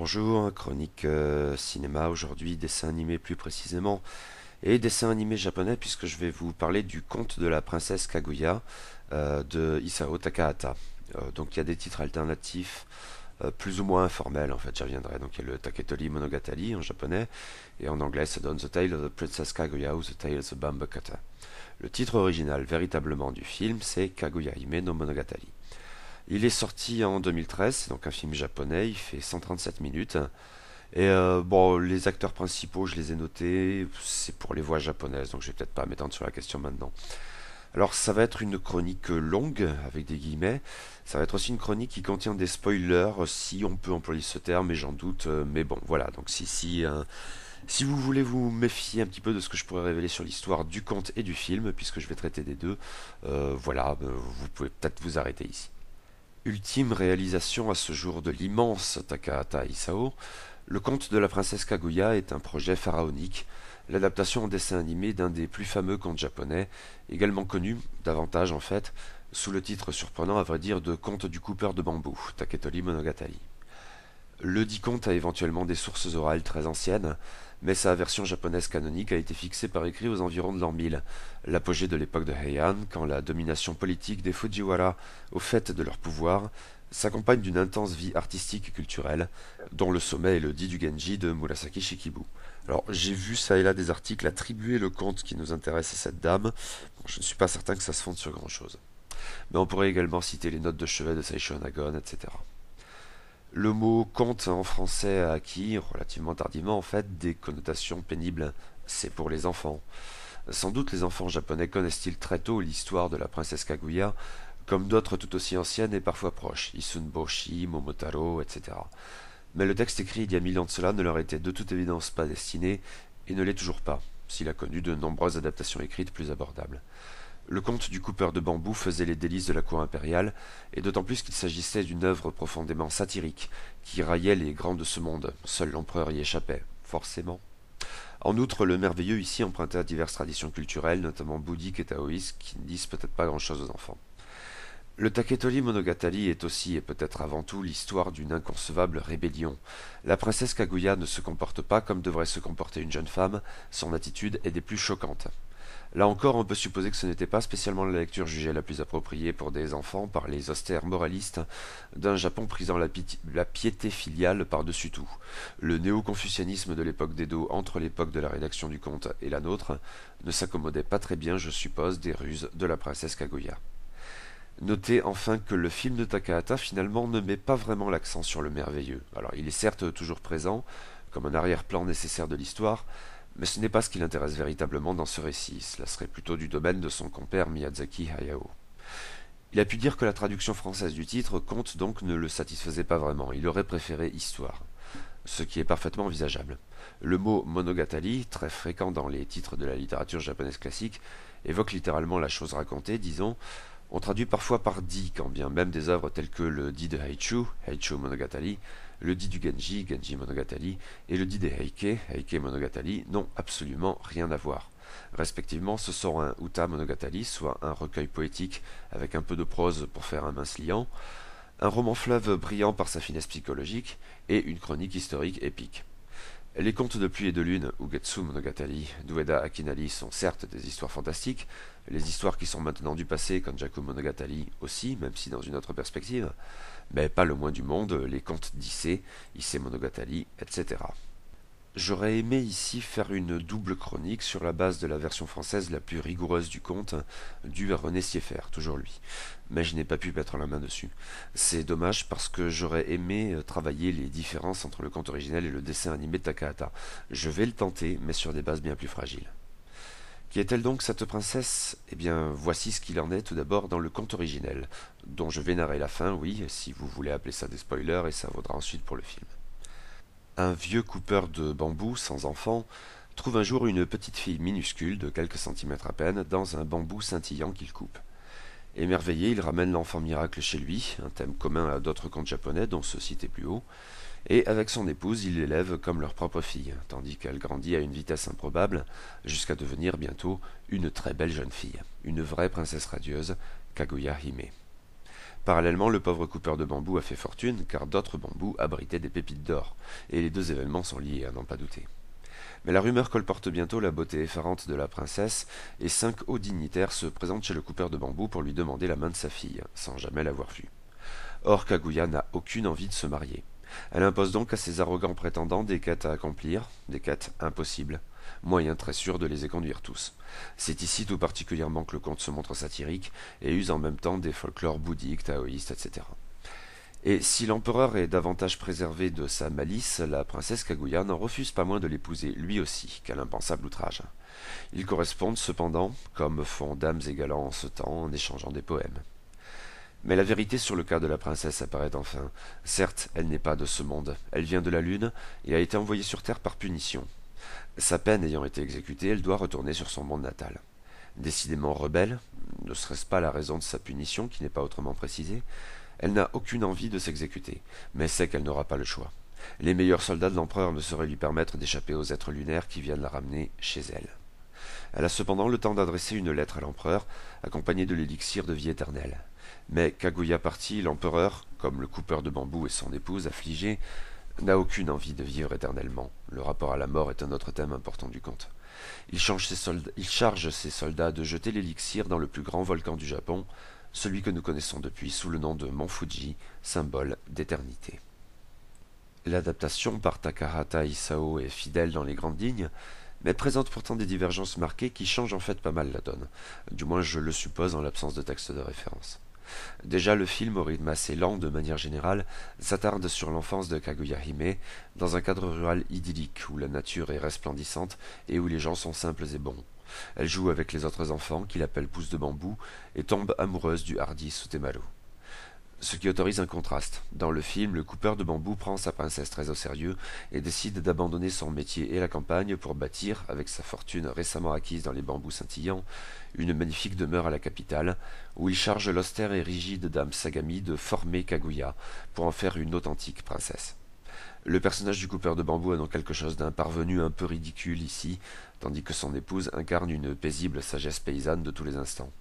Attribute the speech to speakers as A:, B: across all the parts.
A: Bonjour, chronique euh, cinéma aujourd'hui, dessin animé plus précisément, et dessin animé japonais puisque je vais vous parler du conte de la princesse Kaguya euh, de Isao Takahata. Euh, donc il y a des titres alternatifs plus ou moins informels en fait, j'y reviendrai. Donc il y a le Taketori Monogatari en japonais, et en anglais ça donne The Tale of the Princess Kaguya ou The Tale of the Bambakata. Le titre original véritablement du film c'est Kaguya Hime no Monogatari. Il est sorti en 2013, c'est donc un film japonais, il fait 137 minutes. Et euh, bon, les acteurs principaux, je les ai notés, c'est pour les voix japonaises, donc je vais peut-être pas m'étendre sur la question maintenant. Alors ça va être une chronique longue, avec des guillemets. Ça va être aussi une chronique qui contient des spoilers, si on peut employer ce terme, mais j'en doute. Euh, mais bon, voilà, donc si, si, euh, si vous voulez vous méfier un petit peu de ce que je pourrais révéler sur l'histoire du conte et du film, puisque je vais traiter des deux, voilà, vous pouvez peut-être vous arrêter ici. Ultime réalisation à ce jour de l'immense Takahata Isao, le conte de la princesse Kaguya est un projet pharaonique, l'adaptation en dessin animé d'un des plus fameux contes japonais, également connu, davantage en fait, sous le titre surprenant à vrai dire de Conte du coupeur de bambou, Taketori Monogatari. Le dit conte a éventuellement des sources orales très anciennes, mais sa version japonaise canonique a été fixée par écrit aux environs de l'an 1000, l'apogée de l'époque de Heian, quand la domination politique des Fujiwara, au fait de leur pouvoir, s'accompagne d'une intense vie artistique et culturelle, dont le sommet est le dit du Genji de Murasaki Shikibu. Alors j'ai vu ça et là des articles attribuer le conte qui nous intéresse à cette dame, je ne suis pas certain que ça se fonde sur grand chose. Mais on pourrait également citer les notes de chevet de Seisho Nagon, etc. Le mot conte en français a acquis, relativement tardivement en fait, des connotations pénibles. C'est pour les enfants. Sans doute les enfants japonais connaissent-ils très tôt l'histoire de la princesse Kaguya, comme d'autres tout aussi anciennes et parfois proches, Isunboshi, Momotaro, etc. Mais le texte écrit il y a mille ans de cela ne leur était de toute évidence pas destiné, et ne l'est toujours pas, s'il a connu de nombreuses adaptations écrites plus abordables. Le conte du coupeur de bambou faisait les délices de la cour impériale, et d'autant plus qu'il s'agissait d'une œuvre profondément satirique, qui raillait les grands de ce monde. Seul l'empereur y échappait, forcément. En outre, le merveilleux ici empruntait à diverses traditions culturelles, notamment bouddhiques et taoïstes, qui ne disent peut-être pas grand-chose aux enfants. Le Taketori Monogatari est aussi et peut-être avant tout l'histoire d'une inconcevable rébellion. La princesse Kaguya ne se comporte pas comme devrait se comporter une jeune femme, son attitude est des plus choquantes. Là encore, on peut supposer que ce n'était pas spécialement la lecture jugée la plus appropriée pour des enfants par les austères moralistes d'un Japon prisant la, piété filiale par-dessus tout. Le néo-confucianisme de l'époque d'Edo entre l'époque de la rédaction du conte et la nôtre ne s'accommodait pas très bien, je suppose, des ruses de la princesse Kaguya. Notez enfin que le film de Takahata finalement ne met pas vraiment l'accent sur le merveilleux. Alors il est certes toujours présent, comme un arrière-plan nécessaire de l'histoire, mais ce n'est pas ce qui l'intéresse véritablement dans ce récit, cela serait plutôt du domaine de son compère Miyazaki Hayao. Il a pu dire que la traduction française du titre, Conte donc, ne le satisfaisait pas vraiment, il aurait préféré Histoire, ce qui est parfaitement envisageable. Le mot monogatari, très fréquent dans les titres de la littérature japonaise classique, évoque littéralement la chose racontée, disons, on traduit parfois par di, quand bien même des œuvres telles que le di de Heichu, Heichu Monogatari, le di du Genji, Genji Monogatari, et le di des Heike, Heike Monogatari, n'ont absolument rien à voir. Respectivement, ce sont un Uta Monogatari, soit un recueil poétique avec un peu de prose pour faire un mince liant, un roman fleuve brillant par sa finesse psychologique, et une chronique historique épique. Les contes de pluie et de lune, Ugetsu Monogatari, d'Ueda Akinali, sont certes des histoires fantastiques, les histoires qui sont maintenant du passé, comme Jaku Monogatari aussi, même si dans une autre perspective, mais pas le moins du monde, les contes d'Issei, Issei Monogatari, etc. J'aurais aimé ici faire une double chronique sur la base de la version française la plus rigoureuse du conte, due à René Sieffert, toujours lui. Mais je n'ai pas pu mettre la main dessus. C'est dommage parce que j'aurais aimé euh, travailler les différences entre le conte originel et le dessin animé de Takahata. Je vais le tenter, mais sur des bases bien plus fragiles. Qui est-elle donc cette princesse? Eh bien, voici ce qu'il en est tout d'abord dans le conte originel, dont je vais narrer la fin, oui, si vous voulez appeler ça des spoilers, et ça vaudra ensuite pour le film. Un vieux coupeur de bambou sans enfant trouve un jour une petite fille minuscule de quelques centimètres à peine dans un bambou scintillant qu'il coupe. Émerveillé, il ramène l'enfant miracle chez lui, un thème commun à d'autres contes japonais dont ceux cités plus haut, et avec son épouse, il l'élève comme leur propre fille, tandis qu'elle grandit à une vitesse improbable, jusqu'à devenir bientôt une très belle jeune fille, une vraie princesse radieuse, Kaguya Hime. Parallèlement, le pauvre coupeur de bambou a fait fortune, car d'autres bambous abritaient des pépites d'or, et les deux événements sont liés à n'en pas douter. Mais la rumeur colporte bientôt la beauté effarante de la princesse, et cinq hauts dignitaires se présentent chez le coupeur de bambou pour lui demander la main de sa fille, sans jamais l'avoir vue. Or Kaguya n'a aucune envie de se marier. Elle impose donc à ses arrogants prétendants des quêtes à accomplir, des quêtes impossibles, moyen très sûr de les éconduire tous. C'est ici tout particulièrement que le conte se montre satirique et use en même temps des folklores bouddhiques, taoïstes, etc. Et si l'empereur est davantage préservé de sa malice, la princesse Kaguya n'en refuse pas moins de l'épouser lui aussi, quel impensable outrage. Ils correspondent cependant, comme font dames et galants en ce temps, en échangeant des poèmes. Mais la vérité sur le cas de la princesse apparaît enfin. Certes, elle n'est pas de ce monde, elle vient de la Lune et a été envoyée sur Terre par punition. Sa peine ayant été exécutée, elle doit retourner sur son monde natal. Décidément rebelle, ne serait-ce pas la raison de sa punition qui n'est pas autrement précisée, elle n'a aucune envie de s'exécuter, mais sait qu'elle n'aura pas le choix. Les meilleurs soldats de l'empereur ne sauraient lui permettre d'échapper aux êtres lunaires qui viennent la ramener chez elle. Elle a cependant le temps d'adresser une lettre à l'empereur, accompagnée de l'élixir de vie éternelle. Mais Kaguya parti, l'empereur, comme le coupeur de bambou et son épouse affligée, n'a aucune envie de vivre éternellement. Le rapport à la mort est un autre thème important du conte. Il, charge ses soldats de jeter l'élixir dans le plus grand volcan du Japon, celui que nous connaissons depuis sous le nom de Mont Fuji, symbole d'éternité. L'adaptation par Takahata Isao est fidèle dans les grandes lignes, mais présente pourtant des divergences marquées qui changent en fait pas mal la donne, du moins je le suppose en l'absence de texte de référence. Déjà le film, au rythme assez lent de manière générale, s'attarde sur l'enfance de Kaguya Hime, dans un cadre rural idyllique où la nature est resplendissante et où les gens sont simples et bons. Elle joue avec les autres enfants, qu'il appelle pousses de bambou, et tombe amoureuse du hardi Sutemaru ce qui autorise un contraste. Dans le film, le coupeur de bambou prend sa princesse très au sérieux et décide d'abandonner son métier et la campagne pour bâtir, avec sa fortune récemment acquise dans les bambous scintillants, une magnifique demeure à la capitale, où il charge l'austère et rigide dame Sagami de former Kaguya pour en faire une authentique princesse. Le personnage du coupeur de bambou a donc quelque chose d'un parvenu un peu ridicule ici, tandis que son épouse incarne une paisible sagesse paysanne de tous les instants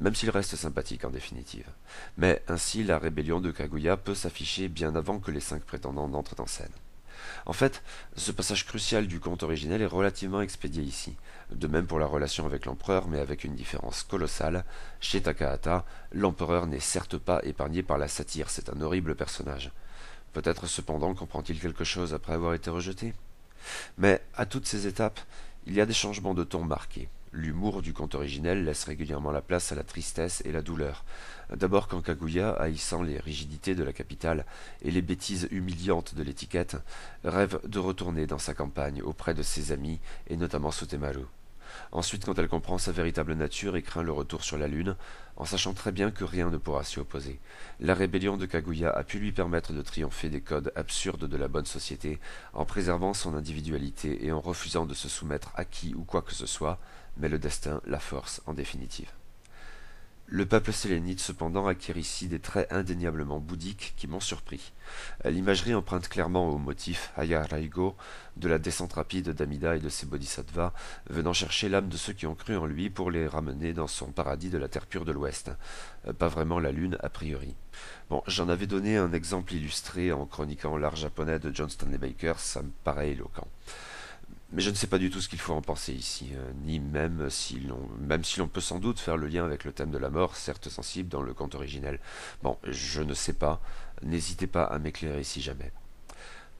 A: même s'il reste sympathique en définitive. Mais ainsi la rébellion de Kaguya peut s'afficher bien avant que les cinq prétendants n'entrent en scène. En fait, ce passage crucial du conte originel est relativement expédié ici. De même pour la relation avec l'empereur, mais avec une différence colossale. Chez Takahata, l'empereur n'est certes pas épargné par la satire, c'est un horrible personnage. Peut-être cependant comprend-il quelque chose après avoir été rejeté? Mais à toutes ces étapes, il y a des changements de ton marqués. L'humour du conte originel laisse régulièrement la place à la tristesse et la douleur. D'abord quand Kaguya, haïssant les rigidités de la capitale et les bêtises humiliantes de l'étiquette, rêve de retourner dans sa campagne auprès de ses amis et notamment Sotemaru. Ensuite quand elle comprend sa véritable nature et craint le retour sur la lune, en sachant très bien que rien ne pourra s'y opposer. La rébellion de Kaguya a pu lui permettre de triompher des codes absurdes de la bonne société, en préservant son individualité et en refusant de se soumettre à qui ou quoi que ce soit, mais le destin la force en définitive. Le peuple sélénite cependant acquiert ici des traits indéniablement bouddhiques qui m'ont surpris. L'imagerie emprunte clairement au motif Hayaraigo de la descente rapide d'Amida et de ses bodhisattvas, venant chercher l'âme de ceux qui ont cru en lui pour les ramener dans son paradis de la terre pure de l'Ouest. Euh, pas vraiment la lune a priori. Bon, j'en avais donné un exemple illustré en chroniquant l'art japonais de John Stanley Baker, ça me paraît éloquent. Mais je ne sais pas du tout ce qu'il faut en penser ici, euh, ni même si l'on même si l'on peut sans doute faire le lien avec le thème de la mort, certes sensible dans le conte originel. Bon, je ne sais pas, n'hésitez pas à m'éclairer si jamais.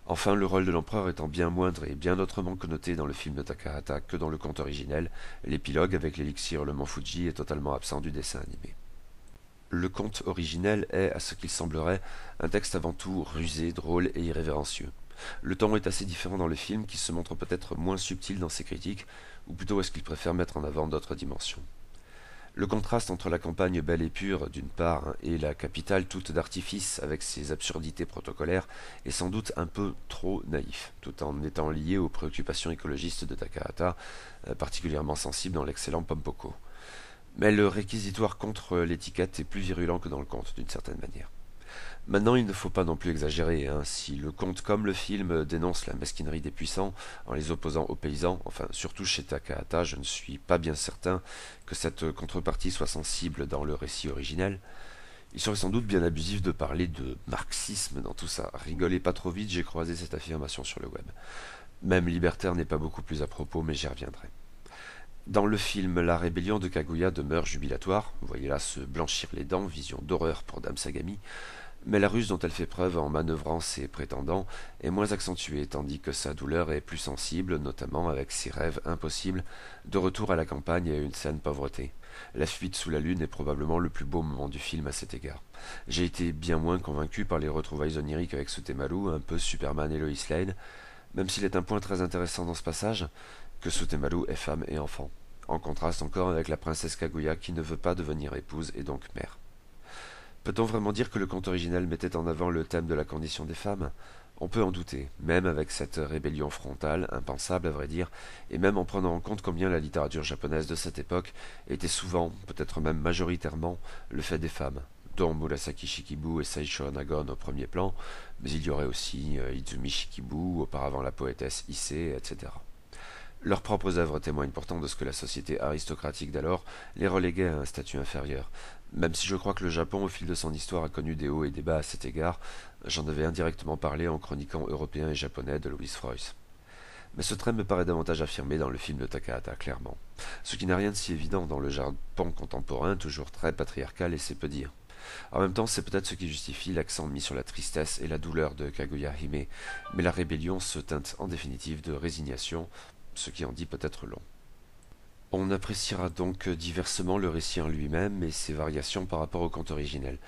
A: Enfin, le rôle de l'empereur étant bien moindre et bien autrement connoté dans le film de Takahata que dans le conte originel, l'épilogue avec l'élixir le Mont Fuji est totalement absent du dessin animé. Le conte originel est, à ce qu'il semblerait, un texte avant tout rusé, drôle et irrévérencieux. Le ton est assez différent dans le film, qui se montre peut-être moins subtil dans ses critiques, ou plutôt est-ce qu'il préfère mettre en avant d'autres dimensions. Le contraste entre la campagne belle et pure, d'une part, et la capitale toute d'artifice, avec ses absurdités protocolaires, est sans doute un peu trop naïf, tout en étant lié aux préoccupations écologistes de Takahata, euh, particulièrement sensible dans l'excellent Pompoko. Mais le réquisitoire contre l'étiquette est plus virulent que dans le conte, d'une certaine manière. Maintenant, il ne faut pas non plus exagérer. Hein. Si le conte comme le film dénonce la mesquinerie des puissants en les opposant aux paysans, enfin surtout chez Takahata, je ne suis pas bien certain que cette contrepartie soit sensible dans le récit originel. Il serait sans doute bien abusif de parler de marxisme dans tout ça. Rigolez pas trop vite, j'ai croisé cette affirmation sur le web. Même libertaire n'est pas beaucoup plus à propos, mais j'y reviendrai. Dans le film, la rébellion de Kaguya demeure jubilatoire. Voyez là se blanchir les dents, vision d'horreur pour Dame Sagami. Mais la ruse dont elle fait preuve en manœuvrant ses prétendants est moins accentuée, tandis que sa douleur est plus sensible, notamment avec ses rêves impossibles de retour à la campagne et une saine pauvreté. La fuite sous la lune est probablement le plus beau moment du film à cet égard. J'ai été bien moins convaincu par les retrouvailles oniriques avec Sutemaru, un peu Superman et Lois Lane, même s'il est un point très intéressant dans ce passage, que Sutemaru est femme et enfant, en contraste encore avec la princesse Kaguya qui ne veut pas devenir épouse et donc mère. Peut-on vraiment dire que le conte original mettait en avant le thème de la condition des femmes? On peut en douter, même avec cette rébellion frontale, impensable à vrai dire, et même en prenant en compte combien la littérature japonaise de cette époque était souvent, peut-être même majoritairement, le fait des femmes, dont Murasaki Shikibu et Saisho Nagon au premier plan, mais il y aurait aussi euh, Izumi Shikibu, auparavant la poétesse Issei, etc. Leurs propres œuvres témoignent pourtant de ce que la société aristocratique d'alors les reléguait à un statut inférieur, même si je crois que le Japon, au fil de son histoire, a connu des hauts et des bas à cet égard, j'en avais indirectement parlé en chroniquant européen et japonais de Louis Freus. Mais ce trait me paraît davantage affirmé dans le film de Takahata, clairement. Ce qui n'a rien de si évident dans le Japon contemporain, toujours très patriarcal, et c'est peu dire. En même temps, c'est peut-être ce qui justifie l'accent mis sur la tristesse et la douleur de Kaguya Hime, mais la rébellion se teinte en définitive de résignation, ce qui en dit peut-être long. On appréciera donc diversement le récit en lui-même et ses variations par rapport au conte originel.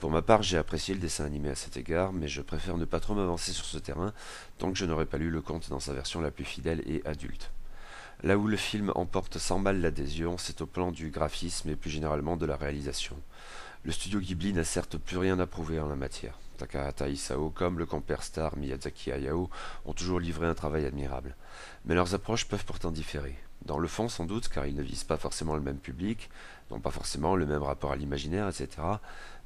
A: Pour ma part, j'ai apprécié le dessin animé à cet égard, mais je préfère ne pas trop m'avancer sur ce terrain tant que je n'aurai pas lu le conte dans sa version la plus fidèle et adulte. Là où le film emporte sans mal l'adhésion, c'est au plan du graphisme et plus généralement de la réalisation. Le studio Ghibli n'a certes plus rien à prouver en la matière. Takahata Isao comme le compère star Miyazaki Hayao ont toujours livré un travail admirable. Mais leurs approches peuvent pourtant différer. Dans le fond, sans doute, car ils ne visent pas forcément le même public, n'ont pas forcément le même rapport à l'imaginaire, etc.,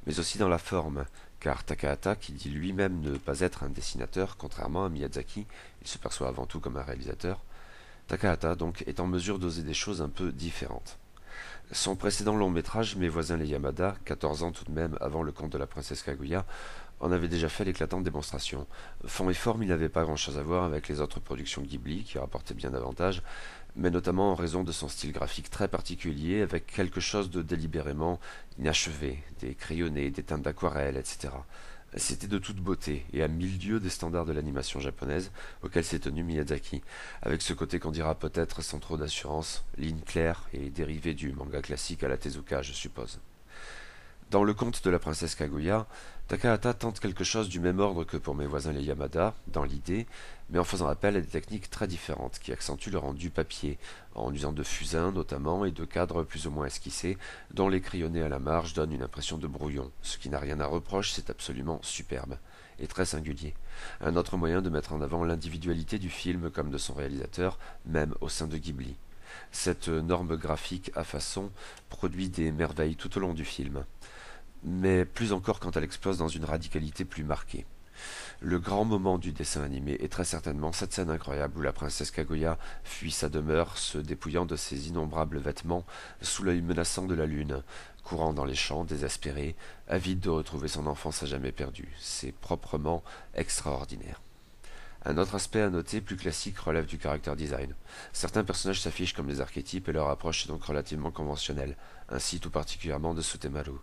A: mais aussi dans la forme, car Takahata, qui dit lui-même ne pas être un dessinateur, contrairement à Miyazaki, il se perçoit avant tout comme un réalisateur, Takahata donc est en mesure d'oser des choses un peu différentes. Son précédent long métrage, Mes voisins les Yamada, 14 ans tout de même avant le conte de la princesse Kaguya, en avait déjà fait l'éclatante démonstration. Fond et forme, il n'avait pas grand-chose à voir avec les autres productions Ghibli, qui rapportaient bien davantage, mais notamment en raison de son style graphique très particulier, avec quelque chose de délibérément inachevé, des crayonnés, des teintes d'aquarelle, etc. C'était de toute beauté, et à mille lieues des standards de l'animation japonaise, auquel s'est tenu Miyazaki, avec ce côté qu'on dira peut-être sans trop d'assurance, ligne claire et dérivé du manga classique à la Tezuka, je suppose. Dans le conte de la princesse Kaguya, Takahata tente quelque chose du même ordre que pour mes voisins les Yamada, dans l'idée, mais en faisant appel à des techniques très différentes qui accentuent le rendu papier, en usant de fusains notamment et de cadres plus ou moins esquissés, dont les crayonnés à la marge donnent une impression de brouillon. Ce qui n'a rien à reproche, c'est absolument superbe et très singulier. Un autre moyen de mettre en avant l'individualité du film comme de son réalisateur, même au sein de Ghibli. Cette norme graphique à façon produit des merveilles tout au long du film mais plus encore quand elle explose dans une radicalité plus marquée. Le grand moment du dessin animé est très certainement cette scène incroyable où la princesse Kaguya fuit sa demeure, se dépouillant de ses innombrables vêtements sous l'œil menaçant de la lune, courant dans les champs désespérée, avide de retrouver son enfance à jamais perdue. C'est proprement extraordinaire. Un autre aspect à noter, plus classique, relève du caractère design. Certains personnages s'affichent comme des archétypes et leur approche est donc relativement conventionnelle, ainsi tout particulièrement de Sutemaru.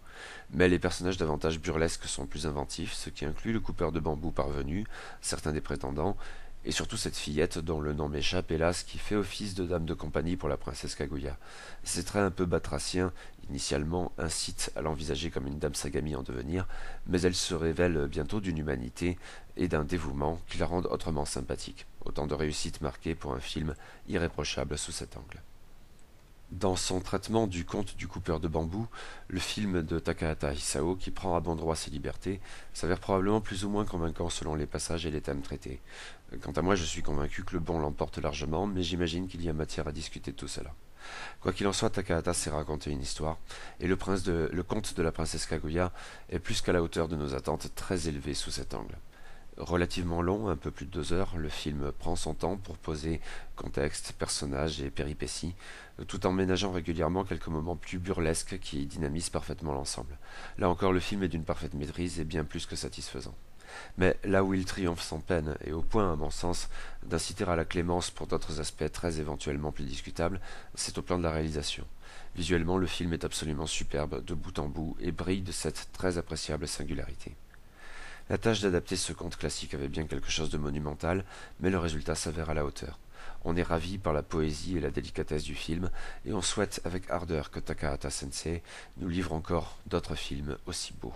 A: Mais les personnages davantage burlesques sont plus inventifs, ce qui inclut le coupeur de bambou parvenu, certains des prétendants, et surtout cette fillette dont le nom m'échappe hélas qui fait office de dame de compagnie pour la princesse Kaguya. Ces traits un peu batraciens initialement incitent à l'envisager comme une dame sagami en devenir, mais elle se révèle bientôt d'une humanité et d'un dévouement qui la rendent autrement sympathique. Autant de réussite marquée pour un film irréprochable sous cet angle. Dans son traitement du conte du coupeur de bambou, le film de Takahata Hisao, qui prend à bon droit ses libertés, s'avère probablement plus ou moins convaincant selon les passages et les thèmes traités. Quant à moi, je suis convaincu que le bon l'emporte largement, mais j'imagine qu'il y a matière à discuter de tout cela. Quoi qu'il en soit, Takahata s'est raconté une histoire, et le, le conte de la princesse Kaguya est plus qu'à la hauteur de nos attentes très élevées sous cet angle. Relativement long, un peu plus de deux heures, le film prend son temps pour poser contexte, personnages et péripéties, tout en ménageant régulièrement quelques moments plus burlesques qui dynamisent parfaitement l'ensemble. Là encore, le film est d'une parfaite maîtrise et bien plus que satisfaisant. Mais là où il triomphe sans peine, et au point, à mon sens, d'inciter à la clémence pour d'autres aspects très éventuellement plus discutables, c'est au plan de la réalisation. Visuellement, le film est absolument superbe de bout en bout et brille de cette très appréciable singularité. La tâche d'adapter ce conte classique avait bien quelque chose de monumental, mais le résultat s'avère à la hauteur. On est ravi par la poésie et la délicatesse du film, et on souhaite avec ardeur que Takahata Sensei nous livre encore d'autres films aussi beaux.